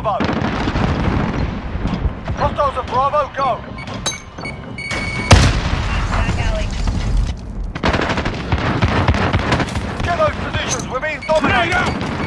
Bravo. Hostiles at Bravo, go. Get those positions, we're being dominated.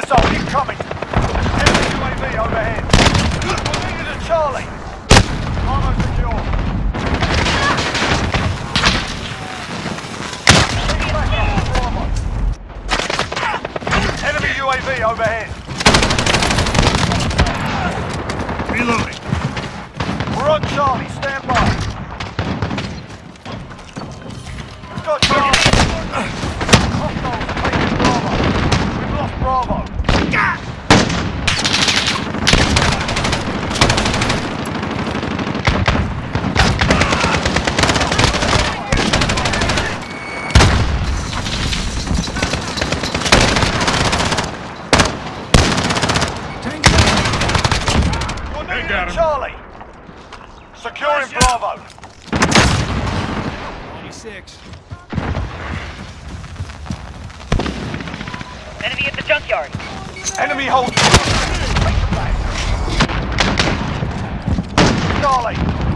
Missile incoming! Enemy UAV overhead! We're needed at Charlie! Armor secure! Enemy UAV overhead! Securing Bravo. Twenty-six. Enemy at the junkyard. Enemy hold. Charlie.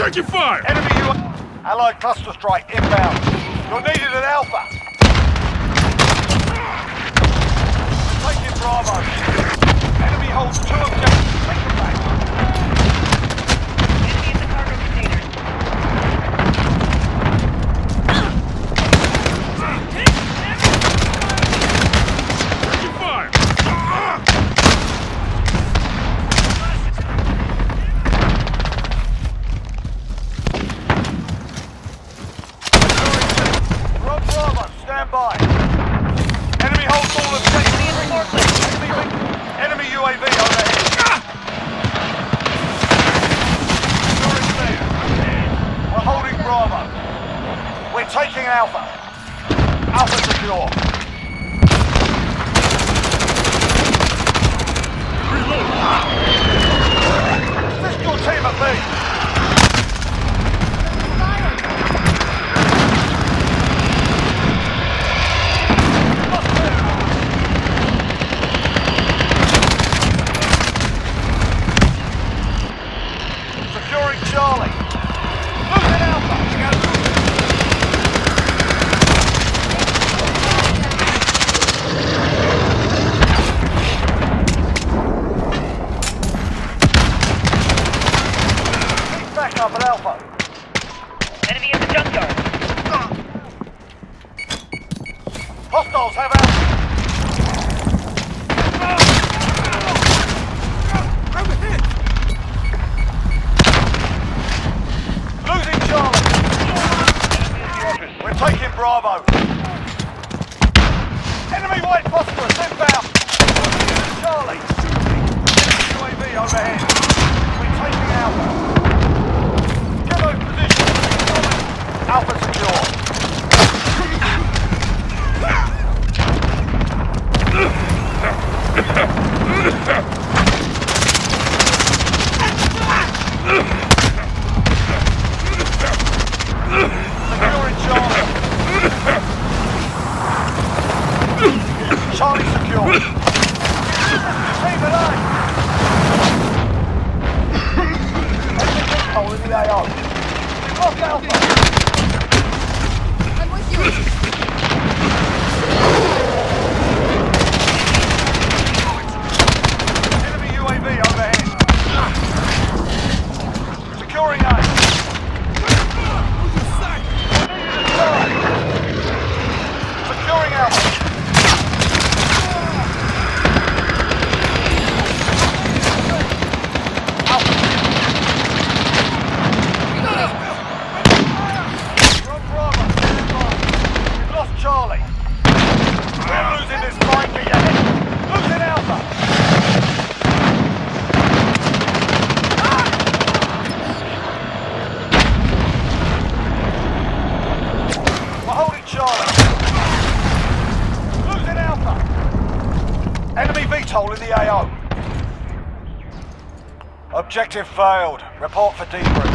taking fire! Enemy U Allied cluster strike inbound. You're needed at Alpha. Taking Bravo. Enemy holds two objectives. up at Alpha. Enemy in the junkyard. Hostiles have Alpha. Losing We're taking Bravo. first hole in the AO. Objective failed. Report for debrief.